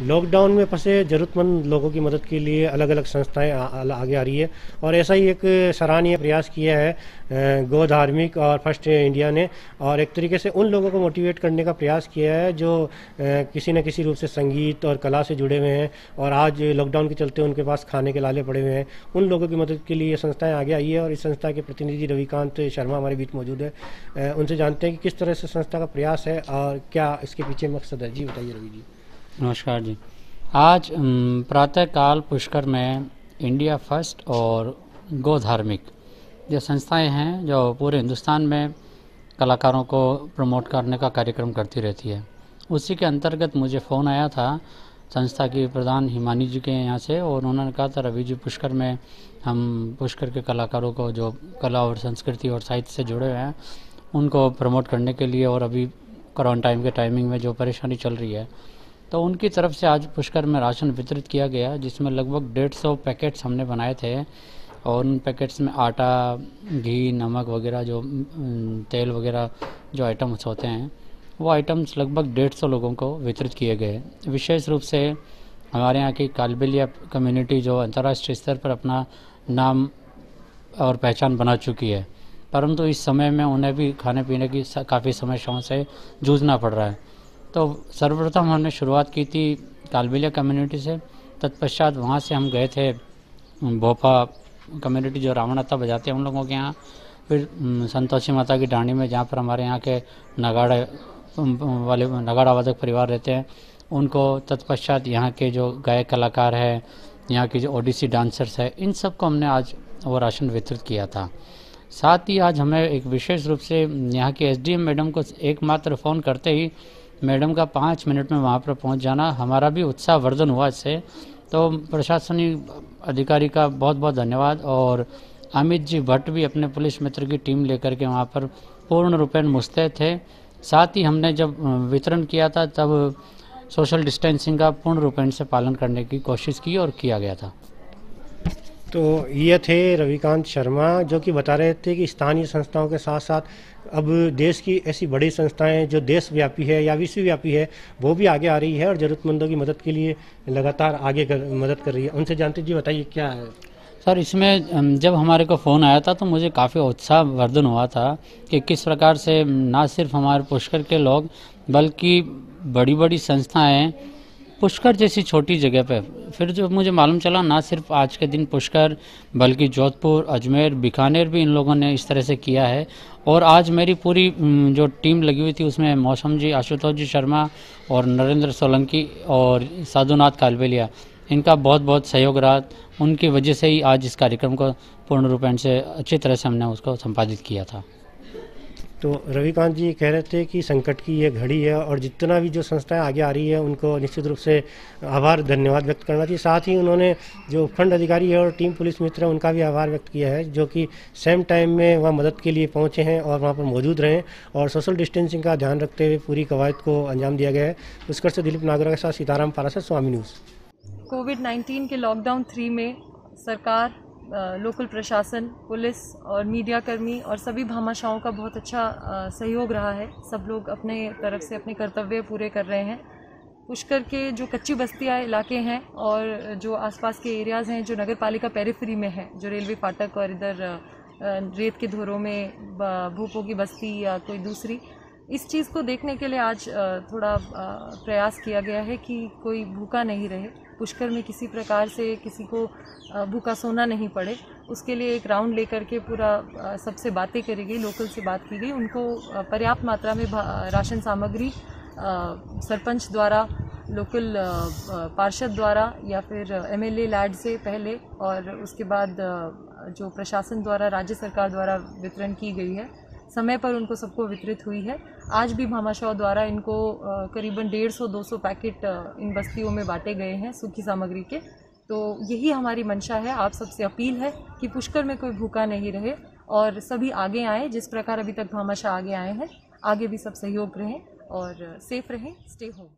Lockdown में फंसे ज़रूरतमंद लोगों की मदद के लिए अलग अलग संस्थाएँ आगे आ रही है। और ऐसा ही एक सराहनीय प्रयास किया है गो धार्मिक और फ़र्स्ट इंडिया ने। और एक तरीके से उन लोगों को मोटिवेट करने का प्रयास किया है जो किसी न किसी रूप से संगीत और कला से जुड़े हुए हैं और आज लॉकडाउन के चलते उनके पास खाने के लाले पड़े हुए हैं। उन लोगों की मदद के लिए संस्थाएँ आगे आई है और इस संस्था के प्रतिनिधि रविकांत शर्मा हमारे बीच मौजूद है। उनसे जानते हैं कि किस तरह से संस्था का प्रयास है और क्या इसके पीछे मकसद है। जी, बताइए रवि जी। नमस्कार जी। आज प्रातःकाल पुष्कर में इंडिया फ़र्स्ट और गो धार्मिक जो संस्थाएँ हैं, जो पूरे हिंदुस्तान में कलाकारों को प्रमोट करने का कार्यक्रम करती रहती है, उसी के अंतर्गत मुझे फ़ोन आया था संस्था की प्रधान हिमानी जी के यहाँ से और उन्होंने कहा था रवि जी पुष्कर में हम पुष्कर के कलाकारों को जो कला और संस्कृति और साहित्य से जुड़े हुए हैं, उनको प्रमोट करने के लिए और अभी कोरोना टाइम के टाइमिंग में जो परेशानी चल रही है तो उनकी तरफ़ से आज पुष्कर में राशन वितरित किया गया, जिसमें लगभग डेढ़ सौ पैकेट्स हमने बनाए थे। और उन पैकेट्स में आटा, घी, नमक वगैरह जो तेल वगैरह जो आइटम्स होते हैं, वो आइटम्स लगभग डेढ़ सौ लोगों को वितरित किए गए। विशेष रूप से हमारे यहाँ की कालबेलिया कम्युनिटी जो अंतर्राष्ट्रीय स्तर पर अपना नाम और पहचान बना चुकी है, परंतु इस समय में उन्हें भी खाने पीने की काफ़ी समस्याओं से जूझना पड़ रहा है। तो सर्वप्रथम हमने शुरुआत की थी कालबिलिया कम्युनिटी से। तत्पश्चात वहाँ से हम गए थे भोपा कम्युनिटी जो रावणाता बजाते हैं उन लोगों के यहाँ। फिर संतोषी माता की डांडी में जहाँ पर हमारे यहाँ के नगाड़े वाले, नगाड़ा वादक परिवार रहते हैं, उनको तत्पश्चात यहाँ के जो गायक कलाकार है, यहाँ के जो ओडिसी डांसर्स है, इन सबको हमने आज वो राशन वितरित किया था। साथ ही आज हमें एक विशेष रूप से यहाँ के एसडीएम मैडम को एकमात्र फ़ोन करते ही मैडम का पाँच मिनट में वहाँ पर पहुँच जाना। हमारा भी उत्साह वर्धन हुआ इससे। तो प्रशासनिक अधिकारी का बहुत बहुत धन्यवाद और अमित जी भट्ट भी अपने पुलिस मित्र की टीम लेकर के वहाँ पर पूर्ण रूपेण मुस्तैद थे। साथ ही हमने जब वितरण किया था, तब सोशल डिस्टेंसिंग का पूर्ण रूपेण से पालन करने की कोशिश की और किया गया था। तो ये थे रविकांत शर्मा जो कि बता रहे थे कि स्थानीय संस्थाओं के साथ साथ अब देश की ऐसी बड़ी संस्थाएँ जो देशव्यापी है या विश्वव्यापी है वो भी आगे आ रही है और ज़रूरतमंदों की मदद के लिए लगातार आगे कर, मदद कर रही है। उनसे जानते जी बताइए क्या है? सर इसमें जब हमारे को फ़ोन आया था तो मुझे काफ़ी उत्साह वर्धन हुआ था कि किस प्रकार से ना सिर्फ़ हमारे पुष्कर के लोग बल्कि बड़ी बड़ी संस्थाएँ पुष्कर जैसी छोटी जगह पे। फिर जो मुझे मालूम चला, ना सिर्फ़ आज के दिन पुष्कर, बल्कि जोधपुर, अजमेर, बीकानेर भी इन लोगों ने इस तरह से किया है। और आज मेरी पूरी जो टीम लगी हुई थी, उसमें मौसम जी, आशुतोष जी शर्मा और नरेंद्र सोलंकी और साधुनाथ कालबेलिया, इनका बहुत बहुत सहयोग रहा। उनकी वजह से ही आज इस कार्यक्रम को पूर्ण रूपेण से अच्छी तरह से हमने उसको संपादित किया था। तो रविकांत जी कह रहे थे कि संकट की ये घड़ी है और जितना भी जो संस्थाएँ आगे आ रही है, उनको निश्चित रूप से आभार, धन्यवाद व्यक्त करना चाहिए। साथ ही उन्होंने जो फंड अधिकारी है और टीम पुलिस मित्र है, उनका भी आभार व्यक्त किया है, जो कि सेम टाइम में वहाँ मदद के लिए पहुँचे हैं और वहाँ पर मौजूद रहें और सोशल डिस्टेंसिंग का ध्यान रखते हुए पूरी कवायद को अंजाम दिया गया है। पुष्कर से दिलीप नागरा के साथ Sitaram Parashar, Swami news. Covid nineteen के लॉकडाउन थ्री में सरकार लोकल प्रशासन, पुलिस और मीडिया कर्मी और सभी भामाशाहों का बहुत अच्छा सहयोग रहा है। सब लोग अपने तरफ़ से अपने कर्तव्य पूरे कर रहे हैं। पुष्कर के जो कच्ची बस्तियाँ इलाके हैं और जो आसपास के एरियाज़ हैं, जो नगर पालिका पेरीफ्री में है, जो रेलवे फाटक और इधर रेत के धोरों में भूपों की बस्ती या कोई दूसरी इस चीज़ को देखने के लिए आज थोड़ा प्रयास किया गया है कि कोई भूखा नहीं रहे। पुष्कर में किसी प्रकार से किसी को भूखा सोना नहीं पड़े। उसके लिए एक राउंड लेकर के पूरा सबसे बातें करी गई, लोकल से बात की गई। उनको पर्याप्त मात्रा में राशन सामग्री सरपंच द्वारा, लोकल पार्षद द्वारा या फिर एमएलए लैड से पहले और उसके बाद जो प्रशासन द्वारा, राज्य सरकार द्वारा वितरण की गई है। समय पर उनको सबको वितरित हुई है। आज भी भामाशाह द्वारा इनको करीबन डेढ़ सौ, दो सौ पैकेट इन बस्तियों में बांटे गए हैं सूखी सामग्री के। तो यही हमारी मंशा है। आप सबसे अपील है कि पुष्कर में कोई भूखा नहीं रहे और सभी आगे आए, जिस प्रकार अभी तक भामाशाह आगे आए हैं, आगे भी सब सहयोग रहें और सेफ़ रहें स्टे होम